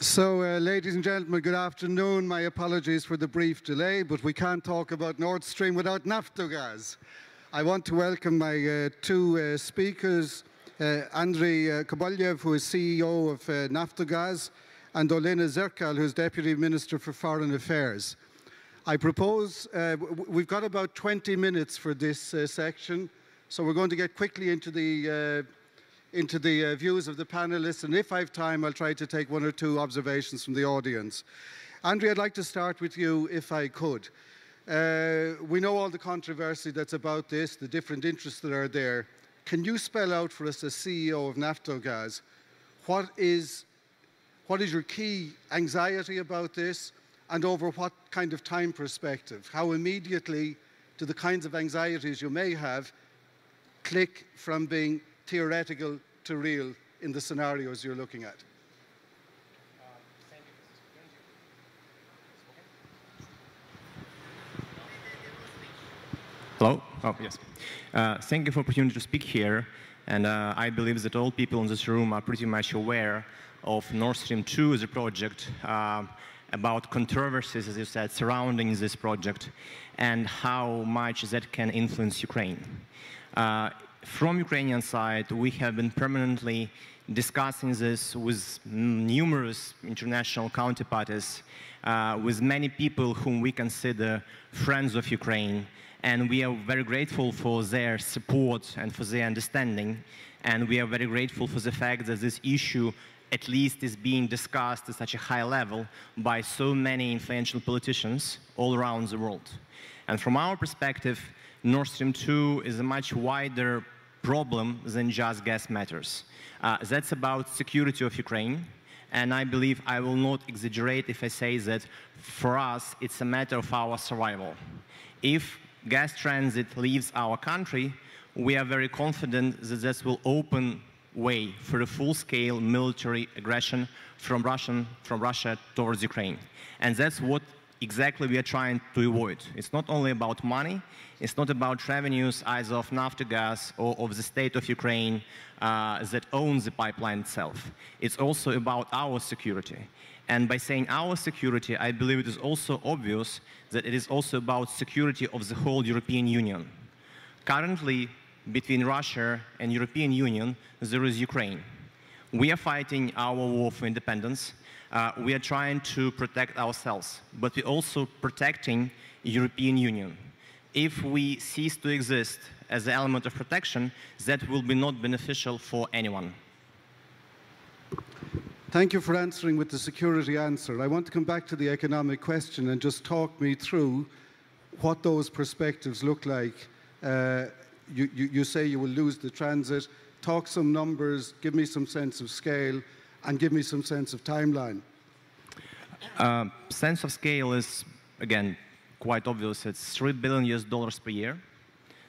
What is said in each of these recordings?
So, uh, ladies and gentlemen, good afternoon. My apologies for the brief delay, but we can't talk about Nord Stream without Naftogaz. I want to welcome my uh, two uh, speakers, uh, Andrei uh, Kobolyev, who is CEO of uh, Naftogaz, and Olena Zerkal, who is Deputy Minister for Foreign Affairs. I propose, we've got about 20 minutes for this section, so we're going to get quickly into the into the uh, views of the panelists, and if I have time, I'll try to take one or two observations from the audience. Andrei, I'd like to start with you, if I could. Uh, we know all the controversy that's about this, the different interests that are there. Can you spell out for us, as CEO of Naftogaz, what is, what is your key anxiety about this, and over what kind of time perspective? How immediately do the kinds of anxieties you may have click from being theoretical to real in the scenarios you're looking at? Hello? Oh, yes. Uh, thank you for the opportunity to speak here. And uh, I believe that all people in this room are pretty much aware of Nord Stream 2 as a project, uh, about controversies, as you said, surrounding this project, and how much that can influence Ukraine. From Ukrainian side, we have been permanently discussing this with numerous international counterparties, uh, with many people whom we consider friends of Ukraine, and we are very grateful for their support and for their understanding, and we are very grateful for the fact that this issue at least is being discussed at such a high level by so many influential politicians all around the world. And from our perspective, Nord Stream 2 is a much wider problem than just gas matters. Uh, that's about security of Ukraine, and I believe I will not exaggerate if I say that for us, it's a matter of our survival. If gas transit leaves our country, we are very confident that this will open way for a full-scale military aggression from, Russian, from Russia towards Ukraine. And that's what exactly we are trying to avoid. It's not only about money, it's not about revenues either of Naftogaz or of the state of Ukraine uh, that owns the pipeline itself. It's also about our security. And by saying our security, I believe it is also obvious that it is also about security of the whole European Union. Currently, between Russia and European Union, there is Ukraine. We are fighting our war for independence, uh, we are trying to protect ourselves, but we're also protecting European Union. If we cease to exist as an element of protection, that will be not beneficial for anyone. Thank you for answering with the security answer. I want to come back to the economic question and just talk me through what those perspectives look like. Uh, you, you, you say you will lose the transit. Talk some numbers, give me some sense of scale, and give me some sense of timeline. Uh, sense of scale is, again, quite obvious. It's 3 billion US dollars per year.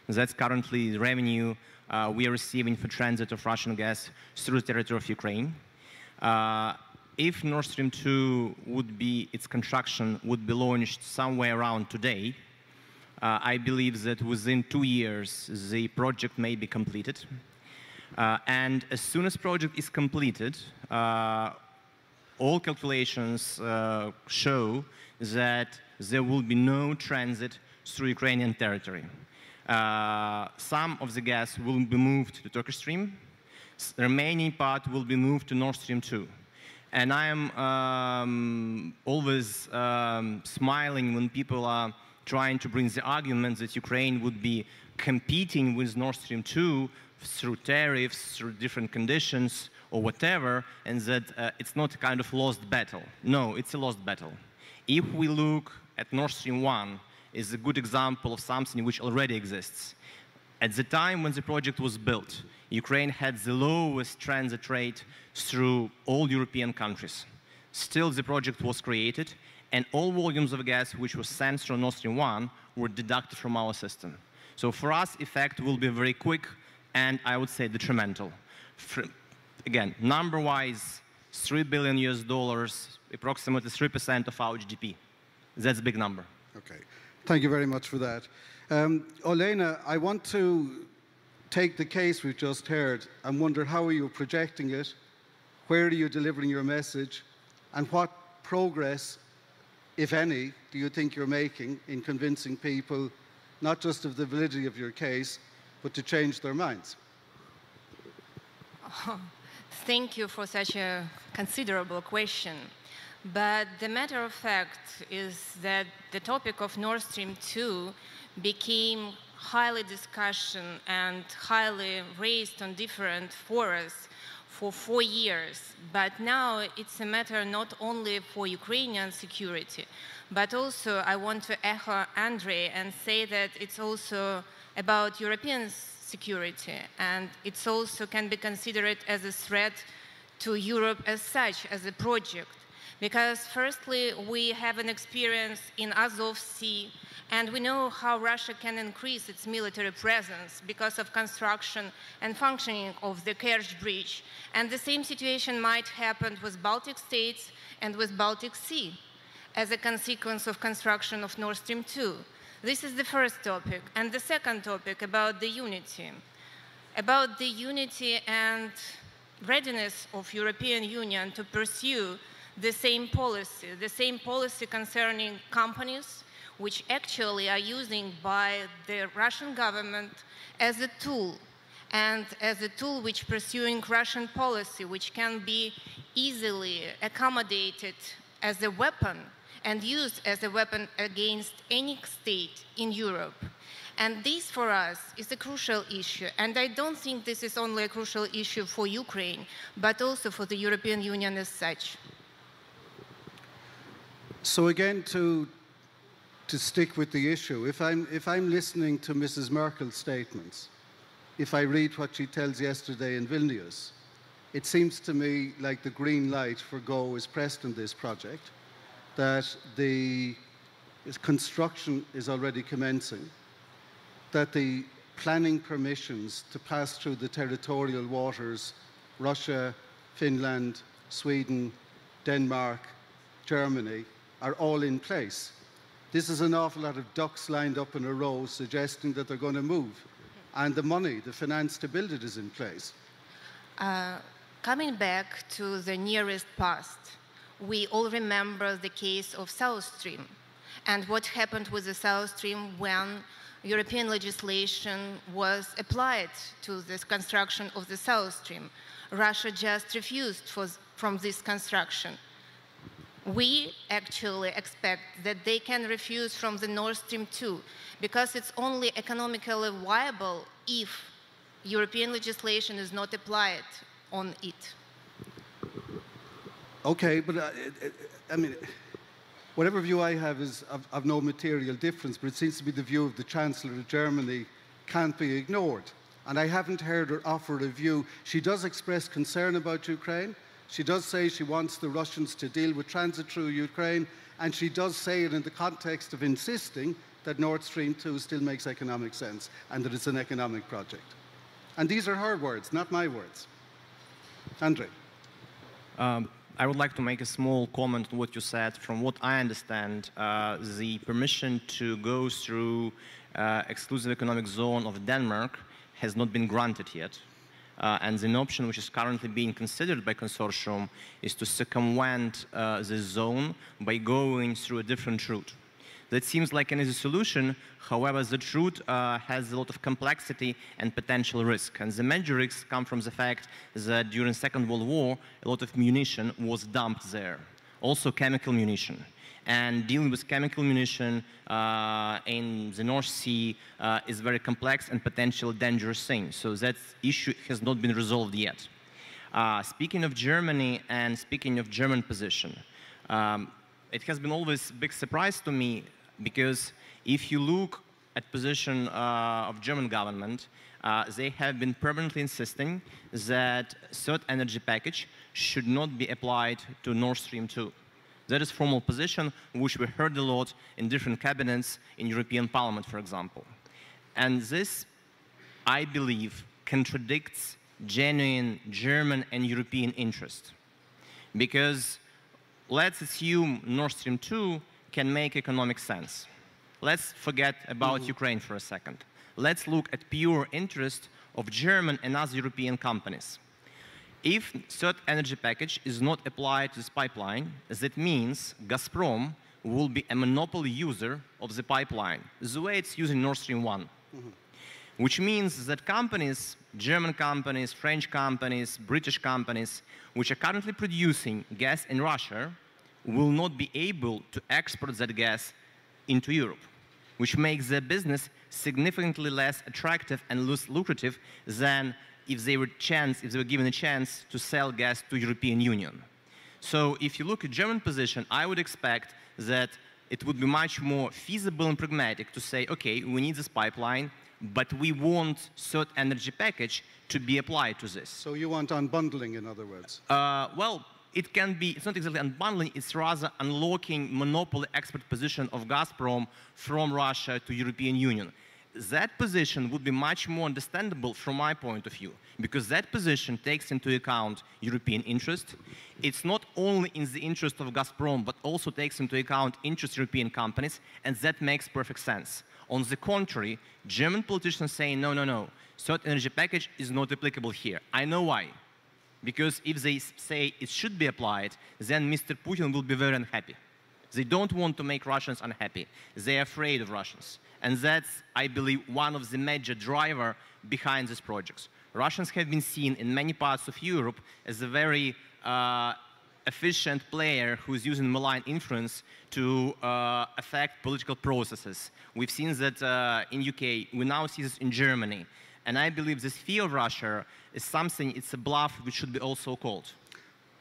That's currently the revenue uh, we are receiving for transit of Russian gas through the territory of Ukraine. Uh, if Nord Stream 2 would be, its construction would be launched somewhere around today, uh, I believe that within two years the project may be completed. Uh, and as soon as project is completed, uh, all calculations uh, show that there will be no transit through Ukrainian territory. Uh, some of the gas will be moved to Turkish Stream. The remaining part will be moved to Nord Stream 2. And I am um, always um, smiling when people are trying to bring the argument that Ukraine would be competing with Nord Stream 2 through tariffs, through different conditions, or whatever, and that uh, it's not a kind of lost battle. No, it's a lost battle. If we look at Nord Stream 1, is a good example of something which already exists. At the time when the project was built, Ukraine had the lowest transit rate through all European countries. Still, the project was created, and all volumes of gas which were sent through Nord Stream 1 were deducted from our system. So for us, effect will be very quick and I would say detrimental. For, again, number-wise, 3 billion US dollars, approximately 3% of our GDP. That's a big number. Okay. Thank you very much for that. Um, Olena, I want to take the case we've just heard and wonder how are you projecting it? Where are you delivering your message? And what progress, if any, do you think you're making in convincing people not just of the validity of your case, but to change their minds? Oh, thank you for such a considerable question. But the matter of fact is that the topic of Nord Stream 2 became highly discussed and highly raised on different forums for four years. But now it's a matter not only for Ukrainian security, but also I want to echo Andrei and say that it's also about European security, and it also can be considered as a threat to Europe as such, as a project. Because firstly, we have an experience in Azov Sea, and we know how Russia can increase its military presence because of construction and functioning of the Kerch Bridge. And the same situation might happen with Baltic states and with Baltic Sea as a consequence of construction of Nord Stream 2. This is the first topic. And the second topic about the unity. About the unity and readiness of European Union to pursue the same policy, the same policy concerning companies, which actually are using by the Russian government as a tool and as a tool which pursuing Russian policy, which can be easily accommodated as a weapon and used as a weapon against any state in Europe. And this, for us, is a crucial issue. And I don't think this is only a crucial issue for Ukraine, but also for the European Union as such. So again, to, to stick with the issue, if I'm, if I'm listening to Mrs. Merkel's statements, if I read what she tells yesterday in Vilnius, it seems to me like the green light for go is pressed in this project, that the construction is already commencing, that the planning permissions to pass through the territorial waters, Russia, Finland, Sweden, Denmark, Germany, are all in place. This is an awful lot of ducks lined up in a row suggesting that they're going to move. And the money, the finance to build it is in place. Uh, coming back to the nearest past, we all remember the case of South Stream and what happened with the South Stream when European legislation was applied to the construction of the South Stream. Russia just refused for, from this construction we actually expect that they can refuse from the Nord Stream 2 because it's only economically viable if European legislation is not applied on it. Okay, but uh, I mean, whatever view I have is of, of, no material difference, but it seems to be the view of the Chancellor of Germany can't be ignored. And I haven't heard her offer a view. She does express concern about Ukraine, she does say she wants the Russians to deal with transit through Ukraine, and she does say it in the context of insisting that Nord Stream 2 still makes economic sense and that it's an economic project. And these are her words, not my words. Andrei. Um, I would like to make a small comment on what you said. From what I understand, uh, the permission to go through uh, exclusive economic zone of Denmark has not been granted yet. Uh, and the option which is currently being considered by consortium is to circumvent uh, this zone by going through a different route. That seems like an easy solution, however, the route uh, has a lot of complexity and potential risk. And the major risks come from the fact that during Second World War, a lot of munition was dumped there, also chemical munition and dealing with chemical munition uh, in the North Sea uh, is very complex and potentially dangerous thing. So that issue has not been resolved yet. Uh, speaking of Germany and speaking of German position, um, it has been always a big surprise to me because if you look at position uh, of German government, uh, they have been permanently insisting that third energy package should not be applied to Nord Stream 2. That is formal position, which we heard a lot in different cabinets in European Parliament, for example. And this, I believe, contradicts genuine German and European interest. Because let's assume Nord Stream 2 can make economic sense. Let's forget about mm -hmm. Ukraine for a second. Let's look at pure interest of German and other European companies. If third energy package is not applied to this pipeline, that means Gazprom will be a monopoly user of the pipeline, the way it's using Nord Stream 1. Mm -hmm. Which means that companies, German companies, French companies, British companies, which are currently producing gas in Russia, will not be able to export that gas into Europe, which makes their business significantly less attractive and less lucrative than if they were chance, if they were given a chance to sell gas to European Union. So if you look at German position, I would expect that it would be much more feasible and pragmatic to say, okay, we need this pipeline, but we want third energy package to be applied to this. So you want unbundling, in other words? Uh, well, it can be, it's not exactly unbundling, it's rather unlocking monopoly export position of Gazprom from Russia to European Union that position would be much more understandable from my point of view, because that position takes into account European interest. It's not only in the interest of Gazprom, but also takes into account interest European companies, and that makes perfect sense. On the contrary, German politicians say, no, no, no, third energy package is not applicable here. I know why. Because if they say it should be applied, then Mr. Putin will be very unhappy. They don't want to make Russians unhappy. They're afraid of Russians. And that's, I believe, one of the major driver behind these projects. Russians have been seen in many parts of Europe as a very uh, efficient player who's using malign influence to uh, affect political processes. We've seen that uh, in UK, we now see this in Germany. And I believe this fear of Russia is something, it's a bluff which should be also called.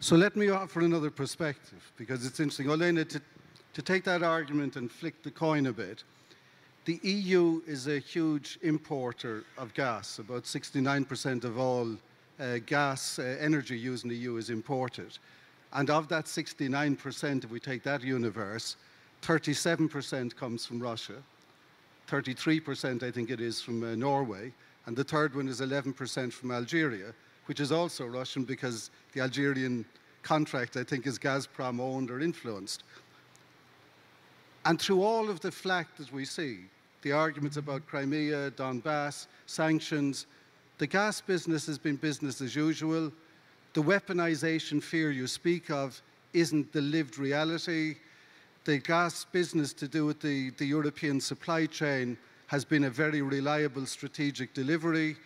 So let me offer another perspective, because it's interesting. Olena, to, to take that argument and flick the coin a bit, the EU is a huge importer of gas. About 69% of all uh, gas uh, energy used in the EU is imported. And of that 69%, if we take that universe, 37% comes from Russia, 33% I think it is from uh, Norway, and the third one is 11% from Algeria, which is also Russian because the Algerian contract I think is Gazprom owned or influenced. And through all of the flack that we see, the arguments about Crimea, Donbass, sanctions. The gas business has been business as usual. The weaponization fear you speak of isn't the lived reality. The gas business to do with the, the European supply chain has been a very reliable strategic delivery.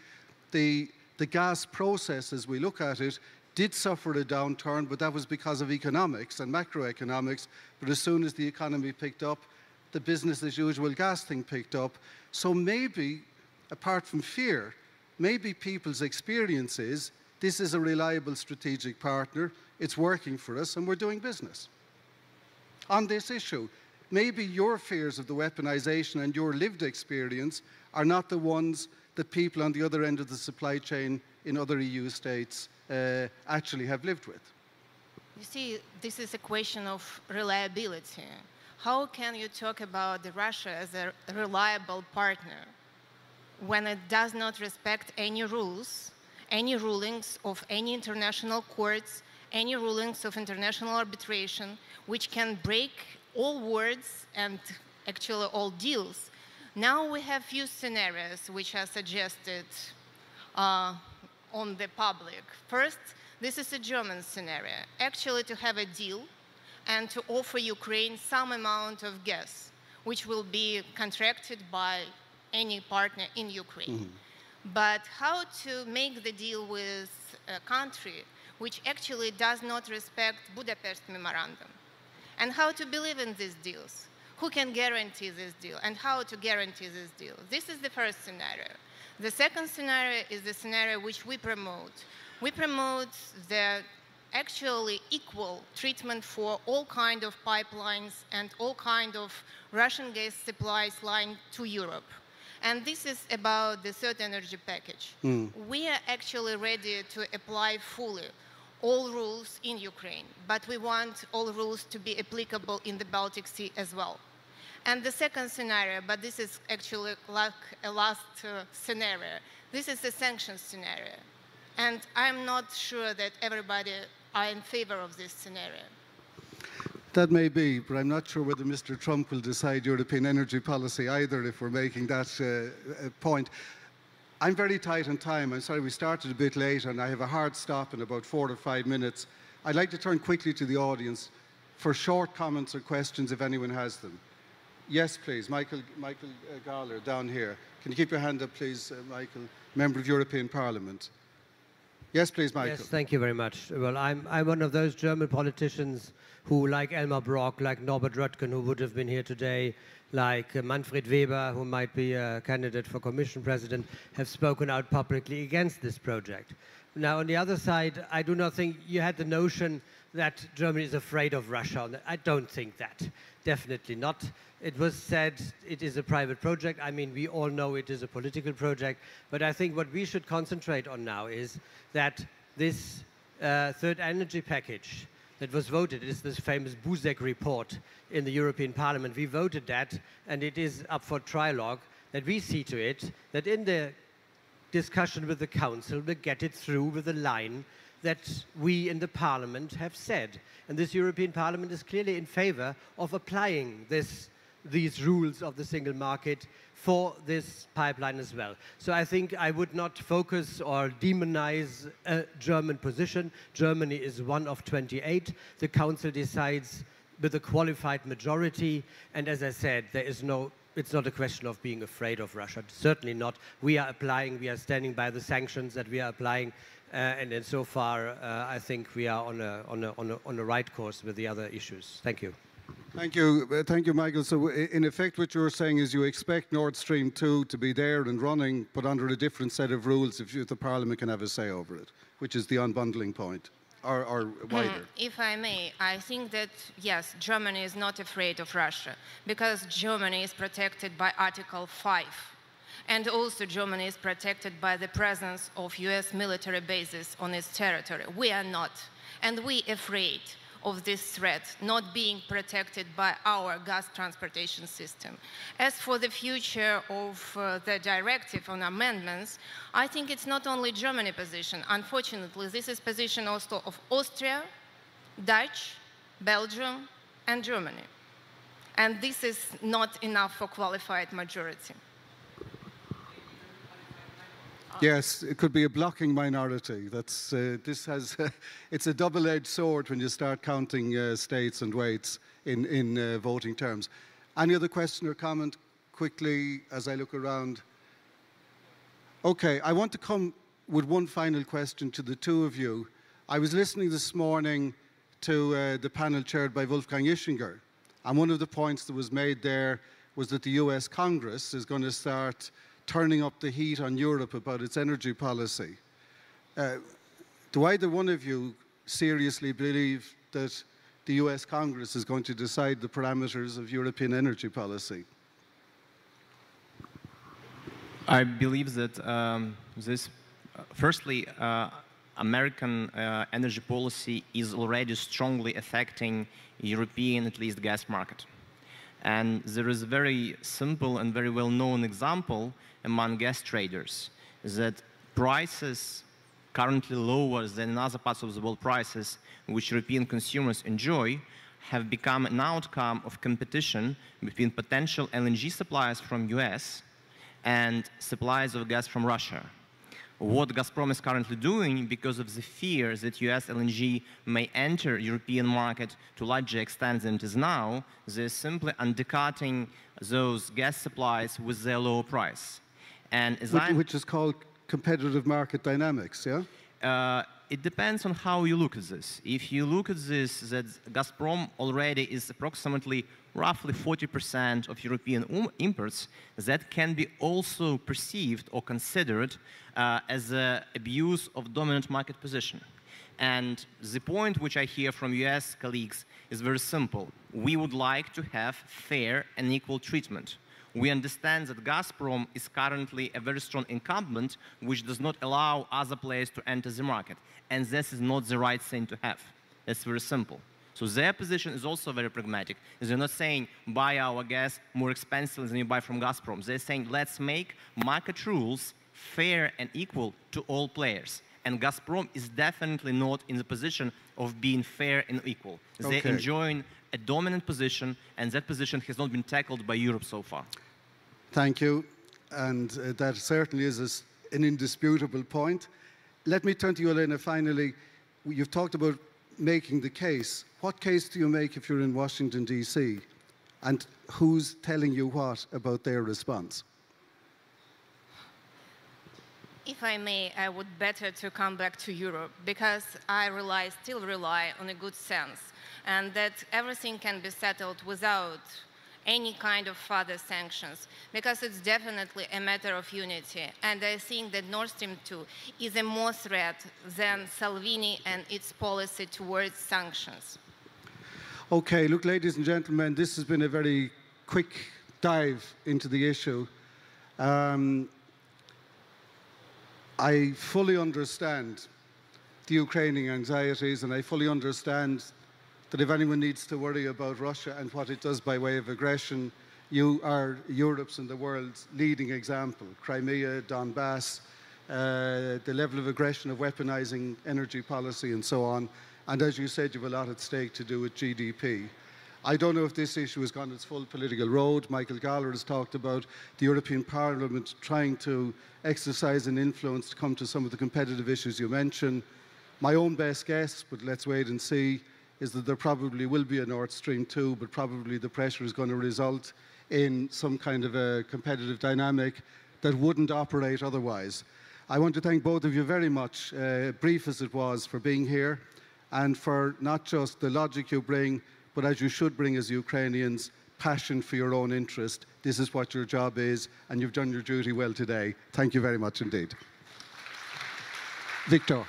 The, the gas process, as we look at it, did suffer a downturn, but that was because of economics and macroeconomics. But as soon as the economy picked up, the business as usual gas thing picked up. So maybe, apart from fear, maybe people's experience is this is a reliable strategic partner, it's working for us, and we're doing business. On this issue, maybe your fears of the weaponization and your lived experience are not the ones that people on the other end of the supply chain in other EU states uh, actually have lived with. You see, this is a question of reliability how can you talk about Russia as a reliable partner when it does not respect any rules, any rulings of any international courts, any rulings of international arbitration, which can break all words and actually all deals. Now we have few scenarios which are suggested uh, on the public. First, this is a German scenario. Actually, to have a deal and to offer Ukraine some amount of gas, which will be contracted by any partner in Ukraine. Mm -hmm. But how to make the deal with a country which actually does not respect Budapest Memorandum? And how to believe in these deals? Who can guarantee this deal? And how to guarantee this deal? This is the first scenario. The second scenario is the scenario which we promote. We promote the actually equal treatment for all kind of pipelines and all kind of Russian gas supplies line to Europe. And this is about the third energy package. Mm. We are actually ready to apply fully all rules in Ukraine, but we want all rules to be applicable in the Baltic Sea as well. And the second scenario, but this is actually like a last uh, scenario, this is a sanctions scenario. And I'm not sure that everybody are in favor of this scenario. That may be, but I'm not sure whether Mr. Trump will decide European energy policy either if we're making that uh point. I'm very tight on time. I'm sorry we started a bit late and I have a hard stop in about four to five minutes. I'd like to turn quickly to the audience for short comments or questions if anyone has them. Yes, please. Michael, Michael uh, Gahler, down here. Can you keep your hand up, please, uh, Michael, Member of European Parliament? Yes, please, Michael. Yes, thank you very much. Well, I'm, I'm one of those German politicians who, like Elmar Brok, like Norbert Röttgen, who would have been here today, like uh, Manfred Weber, who might be a candidate for Commission President, have spoken out publicly against this project. Now, on the other side, I do not think you had the notion that Germany is afraid of Russia. I don't think that. Definitely not. It was said it is a private project. I mean, we all know it is a political project. But I think what we should concentrate on now is that this uh, third energy package that was voted is this famous Buzek report in the European Parliament. We voted that, and it is up for trilogue, that we see to it that in the discussion with the Council, we get it through with a line that we in the Parliament have said. And this European Parliament is clearly in favor of applying this, these rules of the single market for this pipeline as well. So I think I would not focus or demonize a German position. Germany is one of 28. The Council decides with a qualified majority. And as I said, there is no it's not a question of being afraid of Russia. Certainly not. We are applying, we are standing by the sanctions that we are applying. Uh, and then so far, uh, I think we are on a, on, a, on, a, on a right course with the other issues. Thank you. Thank you. Uh, thank you, Michael. So, in effect, what you're saying is you expect Nord Stream 2 to be there and running, but under a different set of rules if, you, if the Parliament can have a say over it, which is the unbundling point, or, wider. Mm, if I may, I think that, yes, Germany is not afraid of Russia because Germany is protected by Article 5 and also Germany is protected by the presence of US military bases on its territory. We are not. And we are afraid of this threat not being protected by our gas transportation system. As for the future of uh, the directive on amendments, I think it's not only Germany position. Unfortunately, this is position also of Austria, Dutch, Belgium, and Germany. And this is not enough for qualified majority. Yes, it could be a blocking minority. That's, uh, this has, it's a double-edged sword when you start counting uh, states and weights in, in uh, voting terms. Any other question or comment quickly as I look around? Okay, I want to come with one final question to the two of you. I was listening this morning to uh, the panel chaired by Wolfgang Ischinger, and one of the points that was made there was that the US Congress is going to start turning up the heat on Europe about its energy policy. Uh, do either one of you seriously believe that the US Congress is going to decide the parameters of European energy policy? I believe that um, this, uh, firstly, uh, American uh, energy policy is already strongly affecting European, at least, gas market. And there is a very simple and very well-known example among gas traders that prices currently lower than in other parts of the world prices which European consumers enjoy have become an outcome of competition between potential LNG suppliers from US and suppliers of gas from Russia. What Gazprom is currently doing because of the fear that US LNG may enter European market to larger extent than it is now, they're simply undercutting those gas supplies with their lower price. And which, which, is called competitive market dynamics, yeah? Uh, it depends on how you look at this. If you look at this, that Gazprom already is approximately roughly 40% of European um, imports, that can be also perceived or considered uh, as an abuse of dominant market position. And the point which I hear from US colleagues is very simple. We would like to have fair and equal treatment we understand that Gazprom is currently a very strong incumbent, which does not allow other players to enter the market. And this is not the right thing to have. It's very simple. So their position is also very pragmatic. They're not saying buy our gas more expensive than you buy from Gazprom. They're saying let's make market rules fair and equal to all players. And Gazprom is definitely not in the position of being fair and equal. They're enjoying a dominant position, and that position has not been tackled by Europe so far. Thank you. And uh, that certainly is an indisputable point. Let me turn to you, Elena, finally. You've talked about making the case. What case do you make if you're in Washington, D.C.? And who's telling you what about their response? If I may, I would better to come back to Europe because I rely, still rely on a good sense and that everything can be settled without any kind of further sanctions because it's definitely a matter of unity. And I think that Nord Stream 2 is a more threat than Salvini and its policy towards sanctions. Okay, look, ladies and gentlemen, this has been a very quick dive into the issue. Um, I fully understand the Ukrainian anxieties and I fully understand that if anyone needs to worry about Russia and what it does by way of aggression, you are Europe's and the world's leading example. Crimea, Donbass, uh, the level of aggression of weaponizing energy policy and so on. And as you said, you have a lot at stake to do with GDP. I don't know if this issue has gone its full political road. Michael Gahler has talked about the European Parliament trying to exercise an influence to come to some of the competitive issues you mentioned. My own best guess, but let's wait and see, is that there probably will be a Nord Stream 2, but probably the pressure is going to result in some kind of a competitive dynamic that wouldn't operate otherwise. I want to thank both of you very much, uh, brief as it was, for being here and for not just the logic you bring, but as you should bring as Ukrainians, passion for your own interest. This is what your job is, and you've done your duty well today. Thank you very much indeed. Victor.